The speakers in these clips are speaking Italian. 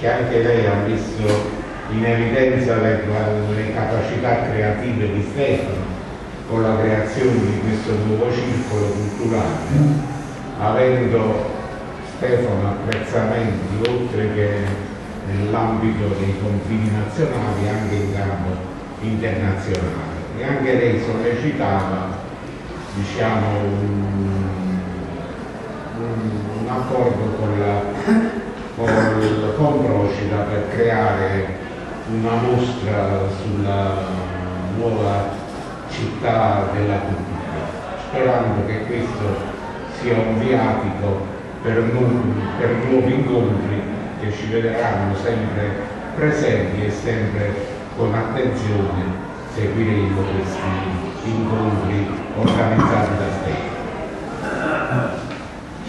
che anche lei ha messo in evidenza le, le capacità creative di Stefano con la creazione di questo nuovo circolo culturale, avendo Stefano apprezzamenti oltre che nell'ambito dei confini nazionali anche in campo internazionale. E anche lei sollecitava diciamo, un, un, un accordo con, la, con, con Procida per creare una mostra sulla nuova città della cultura, sperando che questo sia un viatico per, per nuovi incontri che ci vedranno sempre presenti e sempre con attenzione seguiremo questi incontri organizzati da Stefano.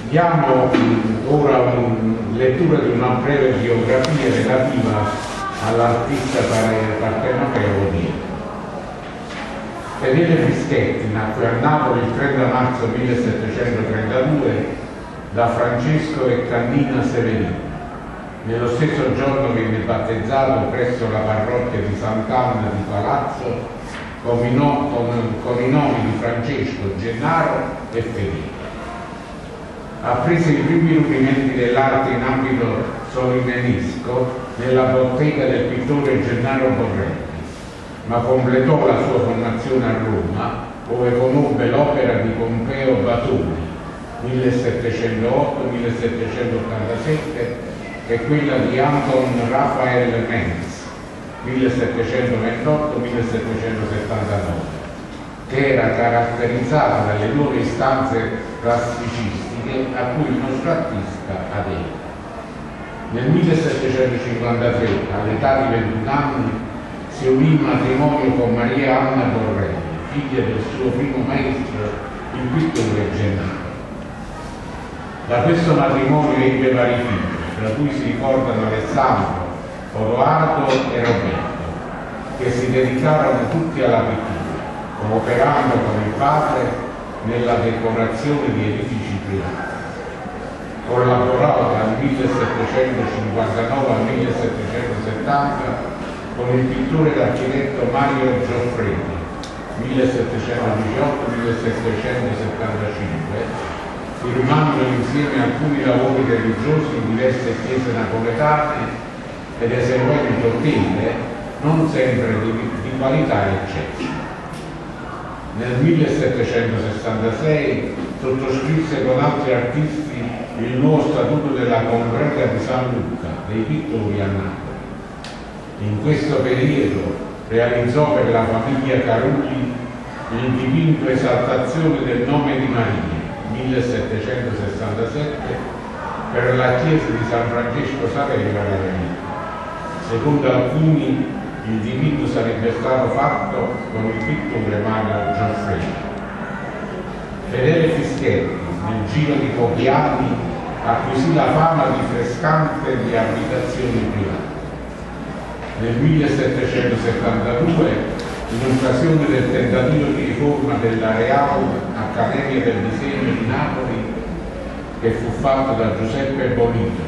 Diamo ora una lettura di una breve biografia relativa all'artista partenopeo di Fedele Fischetti nacque a Napoli il 30 marzo 1732 da Francesco e Candina Severino. Nello stesso giorno venne battezzato presso la parrocchia di Sant'Anna di Palazzo con i, nomi di Francesco, Gennaro e Fedele. Apprese i primi rudimenti dell'arte in ambito solimenisco nella bottega del pittore Gennaro Borrelli, ma completò la sua formazione a Roma, dove conobbe l'opera di Pompeo Batoni, 1708-1787, e quella di Anton Raphael Menz, 1728-1779, che era caratterizzata dalle nuove istanze classicistiche a cui il nostro artista aderiva. Nel 1753, all'età di 21 anni, si unì in matrimonio con Maria Anna Borrelli, figlia del suo primo maestro, il pittore Gennaro. Da questo matrimonio ebbe vari figli, tra cui si ricordano Alessandro, Odoardo e Roberto, che si dedicarono tutti alla pittura, cooperando con il padre nella decorazione di edifici privati collaborò dal 1759 al 1770 con il pittore ed architetto Mario Gioffredi 1718-1775 firmando insieme alcuni lavori religiosi in diverse chiese napoletane ed eseguendo tele non sempre di, di qualità eccesso. Nel 1766 sottoscrisse con altri artisti il nuovo statuto della Congrega di San Luca dei pittori a Napoli. In questo periodo realizzò per la famiglia Carulli il dipinto Esaltazione del nome di Maria 1767 per la chiesa di San Francesco Savello a Ravenna. Secondo alcuni il dipinto sarebbe stato fatto con il pittore Mario Gianfredo. Fedele Fischetti nel giro di pochi anni acquisì la fama di frescante di abitazioni private. Nel 1772, in occasione del tentativo di riforma della Real Accademia del Disegno di Napoli, che fu fatto da Giuseppe Bonito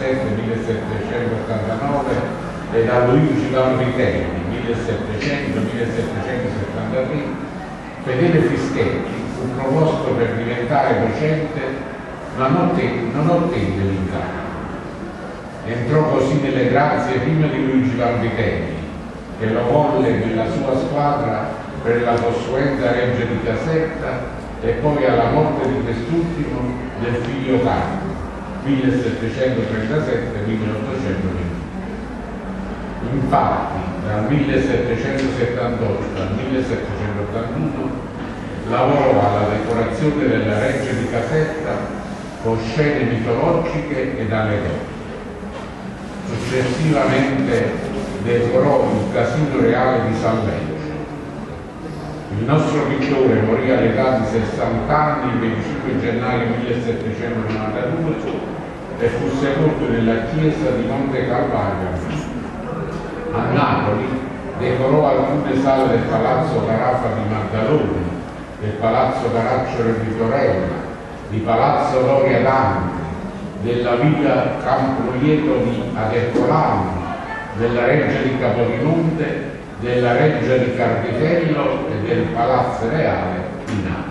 1707-1789 e da Luigi Vanvitelli 1700-1773, Fedele Fischetti fu proposto per diventare docente ma non, ottenne l'incarico. Entrò così nelle grazie prima di Luigi Vanvitelli, che lo volle nella sua squadra per la possuenza regge di Casetta e poi alla morte di quest'ultimo del figlio Carlo, 1737-1821. Infatti, dal 1778 al 1781 lavorò alla decorazione della regge di Casetta con scene mitologiche ed allegoriche. Successivamente decorò il Casino Reale di San Legge. Il nostro pittore morì all'età di 60 anni il 25 gennaio 1792 e fu sepolto nella chiesa di Monte Calvario a Napoli decorò alcune sale del Palazzo Carafa di Maddaloni, del Palazzo Caracciolo di Torella, di Palazzo Doria Dante, della villa Camproieto di Adercolano, della Reggia di Capodimonte, della Reggia di Carpitello e del Palazzo Reale di Napoli.